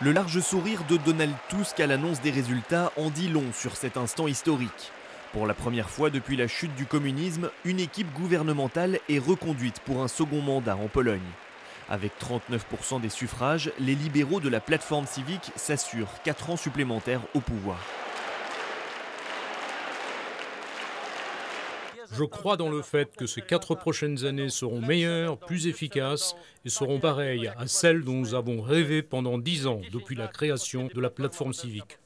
Le large sourire de Donald Tusk à l'annonce des résultats en dit long sur cet instant historique. Pour la première fois depuis la chute du communisme, une équipe gouvernementale est reconduite pour un second mandat en Pologne. Avec 39% des suffrages, les libéraux de la plateforme civique s'assurent 4 ans supplémentaires au pouvoir. Je crois dans le fait que ces quatre prochaines années seront meilleures, plus efficaces et seront pareilles à celles dont nous avons rêvé pendant dix ans depuis la création de la plateforme civique.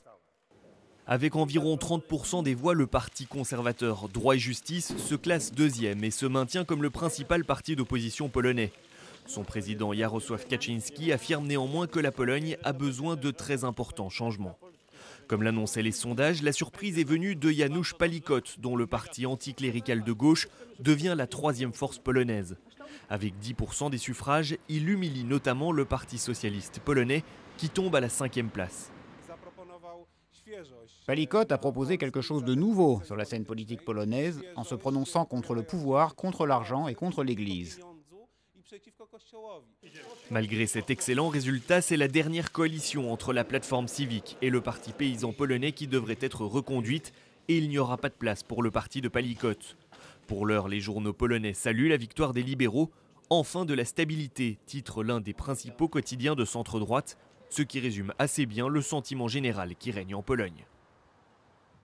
Avec environ 30% des voix, le Parti conservateur Droit et Justice se classe deuxième et se maintient comme le principal parti d'opposition polonais. Son président Jarosław Kaczynski affirme néanmoins que la Pologne a besoin de très importants changements. Comme l'annonçaient les sondages, la surprise est venue de Janusz Palikot, dont le parti anticlérical de gauche devient la troisième force polonaise. Avec 10% des suffrages, il humilie notamment le Parti socialiste polonais, qui tombe à la cinquième place. Palikot a proposé quelque chose de nouveau sur la scène politique polonaise en se prononçant contre le pouvoir, contre l'argent et contre l'Église. Malgré cet excellent résultat, c'est la dernière coalition entre la plateforme civique et le parti paysan polonais qui devrait être reconduite et il n'y aura pas de place pour le parti de Palikot. Pour l'heure, les journaux polonais saluent la victoire des libéraux. Enfin de la stabilité, titre l'un des principaux quotidiens de centre-droite, ce qui résume assez bien le sentiment général qui règne en Pologne.